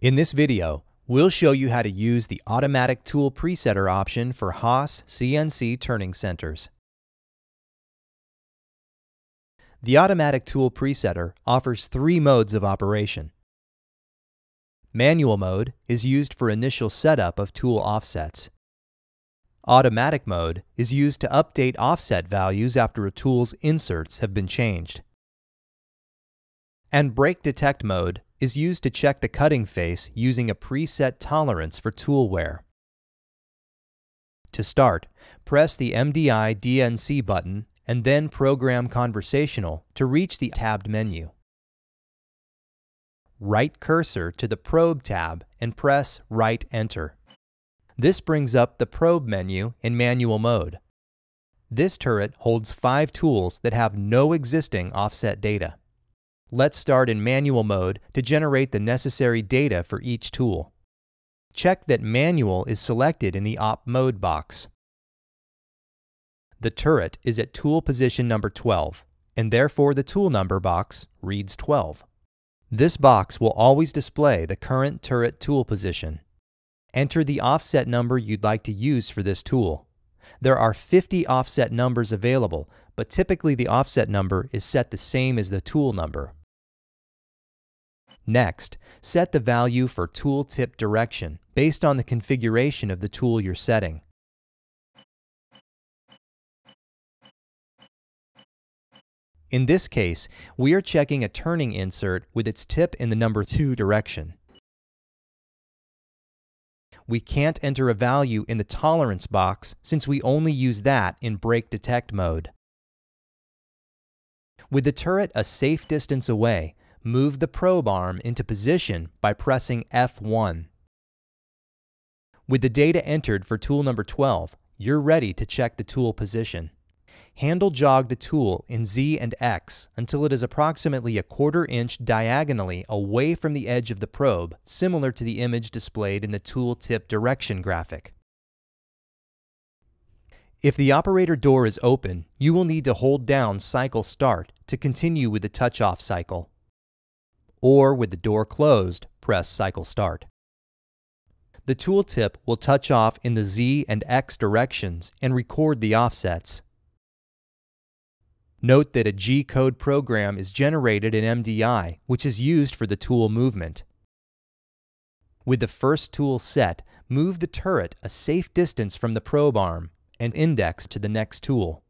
In this video, we'll show you how to use the Automatic Tool Presetter option for Haas CNC turning centers. The Automatic Tool Presetter offers three modes of operation. Manual mode is used for initial setup of tool offsets. Automatic mode is used to update offset values after a tool's inserts have been changed. And Break Detect mode is used to check the cutting face using a preset tolerance for tool wear. To start, press the MDI DNC button and then Program Conversational to reach the tabbed menu. Right cursor to the Probe tab and press Write Enter. This brings up the Probe menu in manual mode. This turret holds five tools that have no existing offset data. Let's start in manual mode to generate the necessary data for each tool. Check that Manual is selected in the Op Mode box. The turret is at tool position number 12, and therefore the tool number box reads 12. This box will always display the current turret tool position. Enter the offset number you'd like to use for this tool. There are 50 offset numbers available, but typically the offset number is set the same as the tool number. Next, set the value for tool tip direction based on the configuration of the tool you're setting. In this case, we are checking a turning insert with its tip in the number 2 direction. We can't enter a value in the tolerance box since we only use that in break detect mode. With the turret a safe distance away, move the probe arm into position by pressing F1. With the data entered for tool number 12, you're ready to check the tool position. Handle jog the tool in Z and X until it is approximately a quarter inch diagonally away from the edge of the probe, similar to the image displayed in the tool tip direction graphic. If the operator door is open, you will need to hold down Cycle Start to continue with the touch-off cycle or with the door closed, press Cycle Start. The tooltip will touch off in the Z and X directions and record the offsets. Note that a G-code program is generated in MDI, which is used for the tool movement. With the first tool set, move the turret a safe distance from the probe arm and index to the next tool.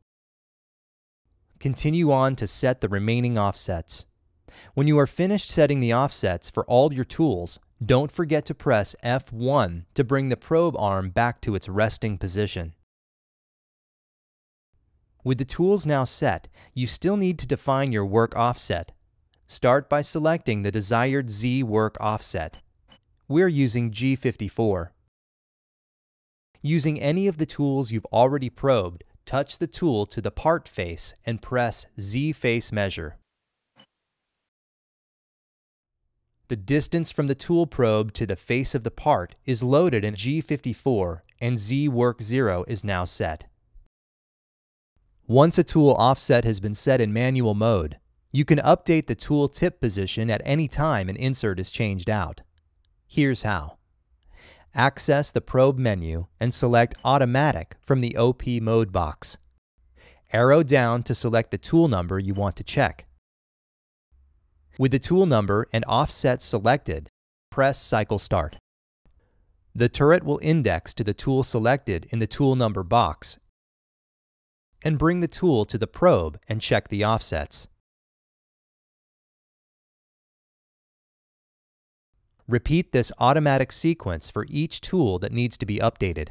Continue on to set the remaining offsets. When you are finished setting the offsets for all your tools, don't forget to press F1 to bring the probe arm back to its resting position. With the tools now set, you still need to define your work offset. Start by selecting the desired Z work offset. We're using G54. Using any of the tools you've already probed, touch the tool to the part face and press Z face measure. The distance from the tool probe to the face of the part is loaded in G54 and Z work 0 is now set. Once a tool offset has been set in manual mode, you can update the tool tip position at any time an insert is changed out. Here's how. Access the probe menu and select Automatic from the OP mode box. Arrow down to select the tool number you want to check. With the tool number and offset selected, press Cycle Start. The turret will index to the tool selected in the tool number box and bring the tool to the probe and check the offsets. Repeat this automatic sequence for each tool that needs to be updated.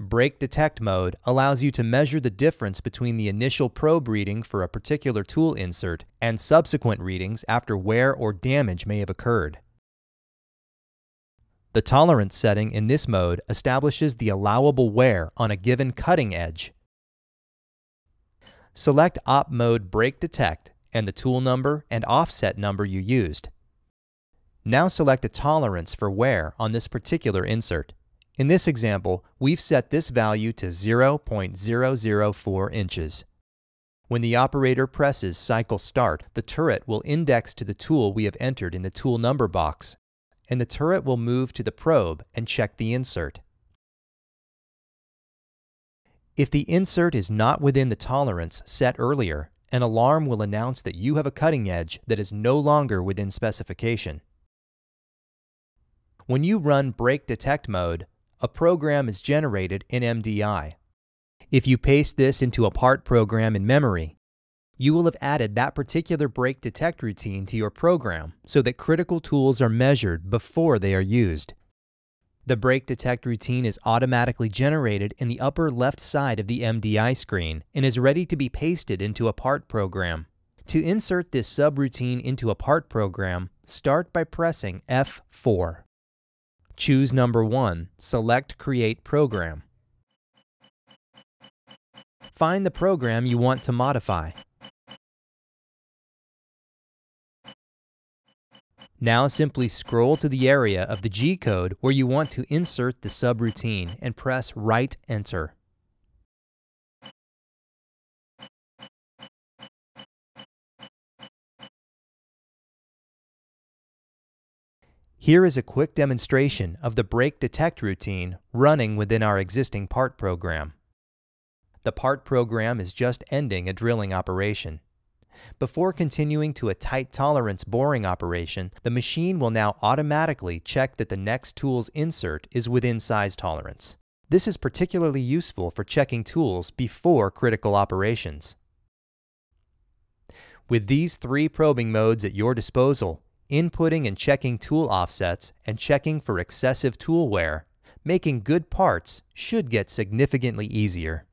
Break Detect mode allows you to measure the difference between the initial probe reading for a particular tool insert and subsequent readings after wear or damage may have occurred. The tolerance setting in this mode establishes the allowable wear on a given cutting edge. Select Op Mode Break Detect and the tool number and offset number you used. Now select a tolerance for wear on this particular insert. In this example, we've set this value to 0.004 inches. When the operator presses cycle start, the turret will index to the tool we have entered in the tool number box, and the turret will move to the probe and check the insert. If the insert is not within the tolerance set earlier, an alarm will announce that you have a cutting edge that is no longer within specification. When you run break detect mode, a program is generated in MDI. If you paste this into a part program in memory, you will have added that particular break detect routine to your program so that critical tools are measured before they are used. The break detect routine is automatically generated in the upper left side of the MDI screen and is ready to be pasted into a part program. To insert this subroutine into a part program, start by pressing F4. Choose number 1, select Create Program. Find the program you want to modify. Now simply scroll to the area of the G-code where you want to insert the subroutine and press Write Enter. Here is a quick demonstration of the break detect routine running within our existing part program. The part program is just ending a drilling operation. Before continuing to a tight tolerance boring operation, the machine will now automatically check that the next tool's insert is within size tolerance. This is particularly useful for checking tools before critical operations. With these three probing modes at your disposal, inputting and checking tool offsets, and checking for excessive tool wear, making good parts should get significantly easier.